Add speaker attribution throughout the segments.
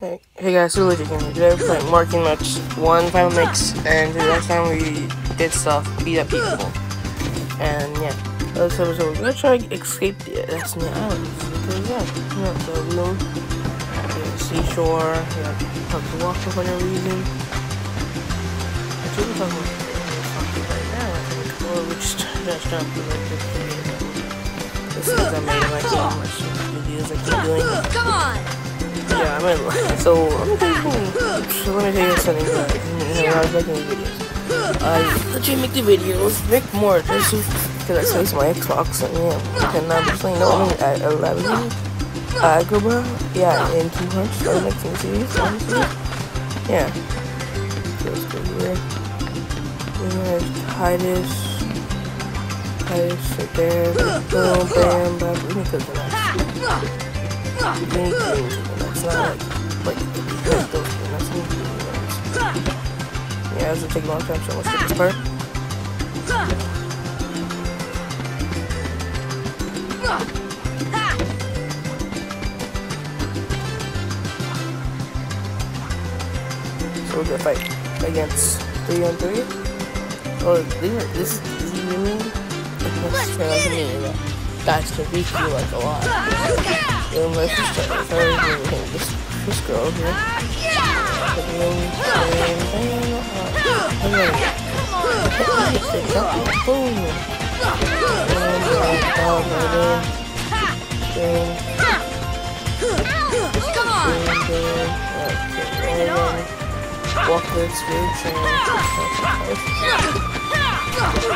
Speaker 1: Hey, hey guys, so again. Today we're playing Marking Match 1 Final Mix, and the last time we did stuff, beat up people. And yeah, this episode we're gonna try to escape the Destiny Islands. Because yeah, you know, the room, the seashore, you know, have to walk for no reason. Actually, we're talking about right now, or we just, just jump to like this video. This is I like so much videos I keep doing.
Speaker 2: Come on!
Speaker 1: Yeah, I mean, so let me tell you, so let me tell you something. You know, I was making videos. I legit make the videos, make more just because I space my Xbox and yeah, I can obviously know I'm at 11 uh, Agrabah, yeah, in 200, so I'm making series, honestly. Yeah. So go here. And there's Tidus. Tidus right there. Boom, bam, bam. Let me cook the next. Things, and that's not like, like, like those that's new. Yeah, this will take a long time, so let's get this part. So we're gonna fight against 3 on 3. Oh, this is you mean? Let's try out the meaning Guys can beat you like a lot. Let's to find this, this girl here. Bam.
Speaker 2: Come on!
Speaker 1: Bam, bam. Okay, bam. Walk this way,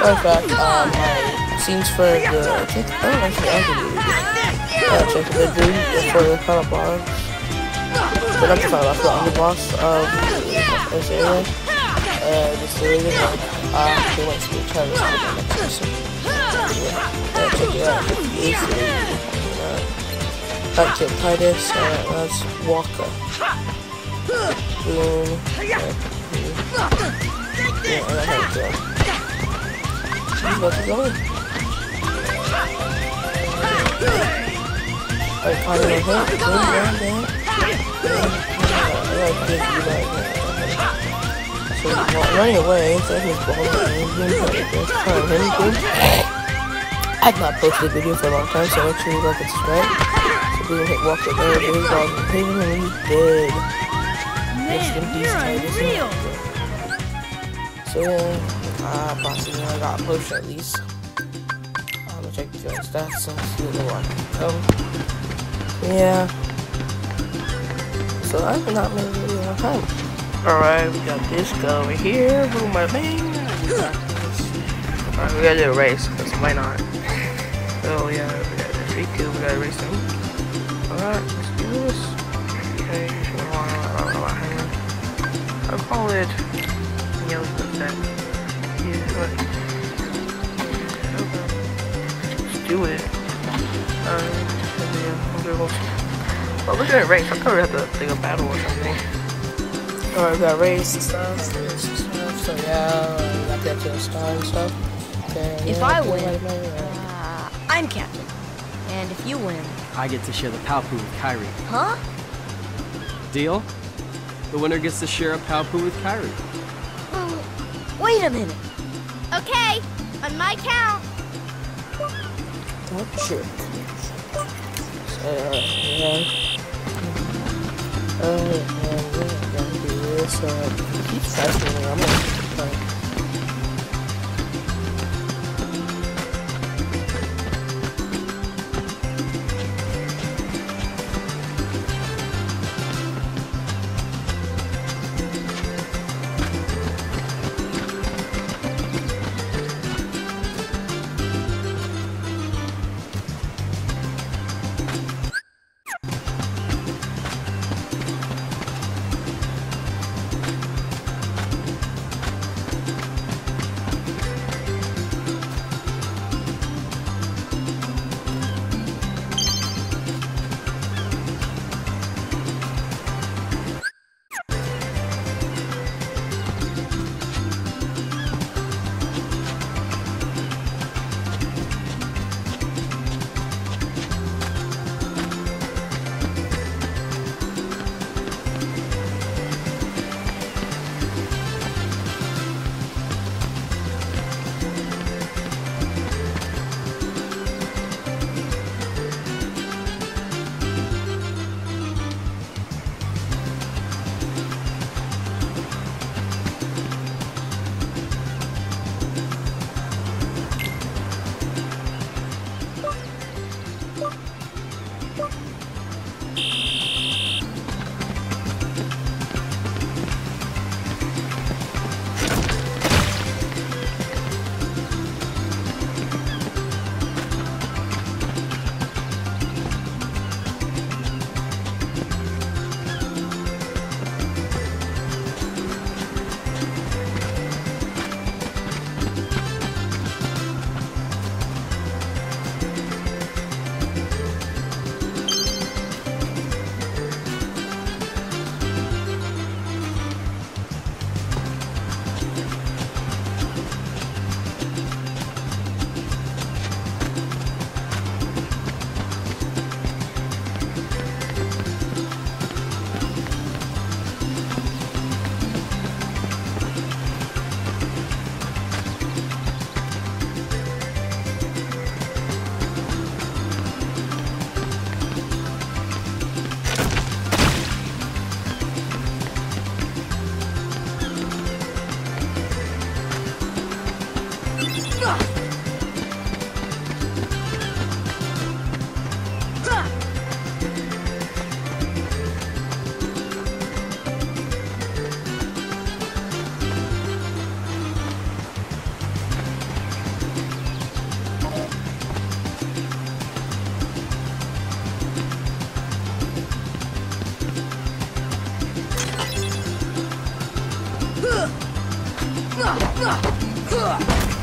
Speaker 1: Fun fact, um, my scenes for the, I think, I don't actually I did it. Uh, check the video for the final boss. But not the final boss, the underboss of this area. Uh, this area, like, I actually went to try this for the next episode. Yeah, check it out. It's uh, Alright, kill Tidus, alright, let's Walker. Boom. Yeah, and I had to. He's about to go in. Alright, caught him a hit. Boom, bam, bam. I gotta give you that. So, well, running away, so he's balling and he's doing boom. I've not posted a video for a long time, so make sure you like and subscribe. So we will hit walk it there, big dog, and and he's dead. Rest in peace,
Speaker 2: Tidus.
Speaker 1: So, uh, bossy, I got a push at least. I'm gonna check the stats and see what I come. Yeah. So I've not made a video in time. Alright, we got this guy over here. Who my man? Alright, we gotta do a race, because why not? Oh yeah, we got this Riku, we gotta race him. Alright, do it. Um, yeah, we'll well, we're gonna race. I thought we had to take a battle or something. Alright, we got race and stuff. race and stuff. So yeah, we got that to the star and stuff. Okay,
Speaker 2: If
Speaker 1: yeah,
Speaker 2: I win,
Speaker 1: right.
Speaker 2: uh, I'm captain. And if you win,
Speaker 3: I get to share the Paopu with Kairi.
Speaker 2: huh?
Speaker 3: Deal? The winner gets to share a Paopu with Kairi.
Speaker 2: Well, wait a minute.
Speaker 4: Okay, on my count.
Speaker 1: Jerk? So, uh, yeah. Uh, gonna do this. Uh, pressing I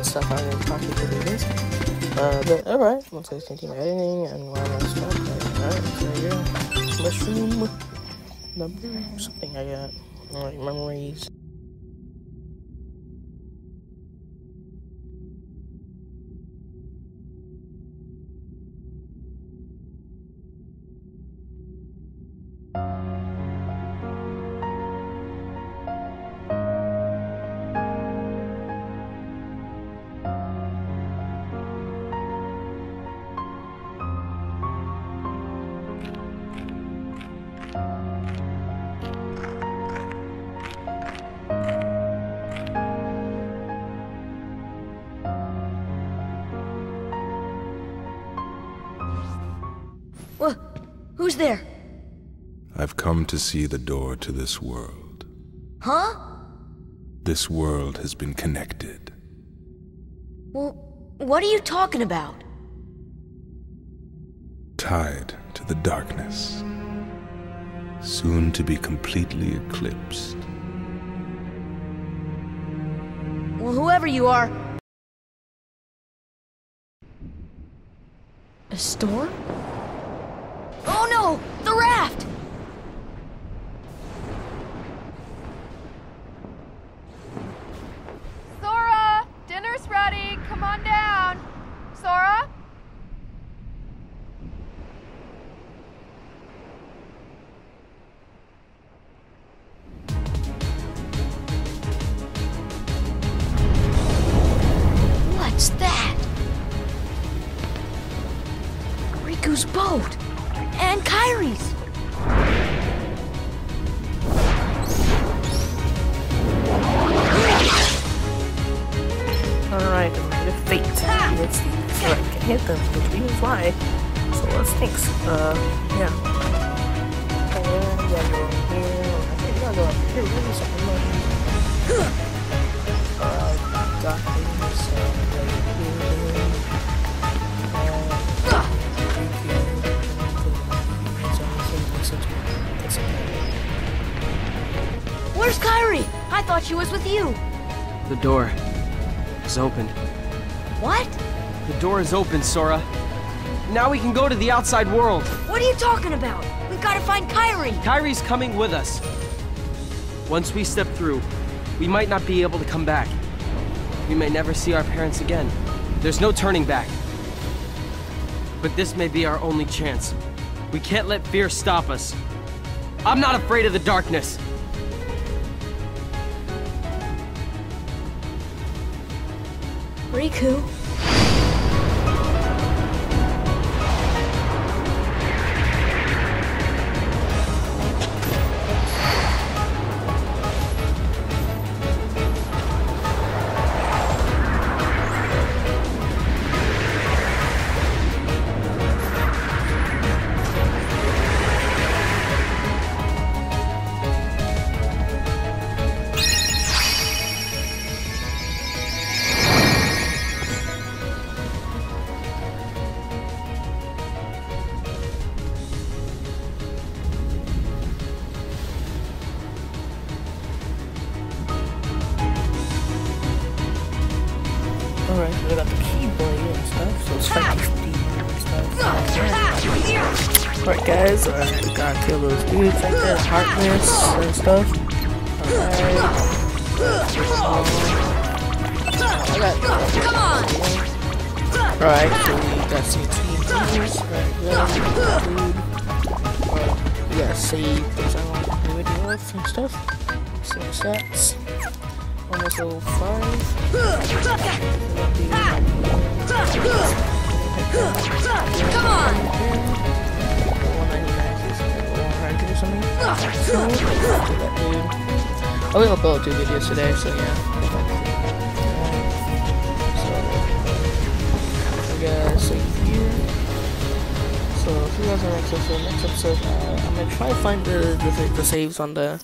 Speaker 1: that stuff out his pocket to do this. Uh, but alright, once I continue editing and while I'm stuff, alright, so yeah. Mushroom number something I got. Alright, memories.
Speaker 2: Who's there?
Speaker 5: I've come to see the door to this world.
Speaker 2: Huh?
Speaker 5: This world has been connected.
Speaker 2: Well, what are you talking about?
Speaker 5: Tied to the darkness. Soon to be completely eclipsed.
Speaker 2: Well, whoever you are. A storm? Boat! And Kairi's!
Speaker 1: Alright, to fate. Let's see if I can hit them, we fly. So let's think. Uh, yeah. Go here. I think go up here.
Speaker 2: She was with you.
Speaker 3: The door is open.
Speaker 2: What?
Speaker 3: The door is open, Sora. Now we can go to the outside world.
Speaker 2: What are you talking about? We've got to find Kairi.
Speaker 3: Kairi's coming with us. Once we step through, we might not be able to come back. We may never see our parents again. There's no turning back. But this may be our only chance. We can't let fear stop us. I'm not afraid of the darkness.
Speaker 2: Riku.
Speaker 1: Alright alright, gotta kill those dudes right there, Heartless and stuff. Alright. Alright, so we got 16 views, right dude. Alright, we gotta save I want the video and stuff. Save stats. Almost level 5.
Speaker 2: Come on!
Speaker 1: We will build two videos today, so yeah. So, gotta here. So, see you guys the next episode. Next episode, uh, I'm gonna try to find the, the, the saves on the,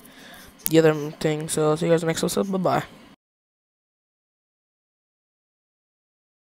Speaker 1: the other thing. So, see you guys in the next episode. Bye bye.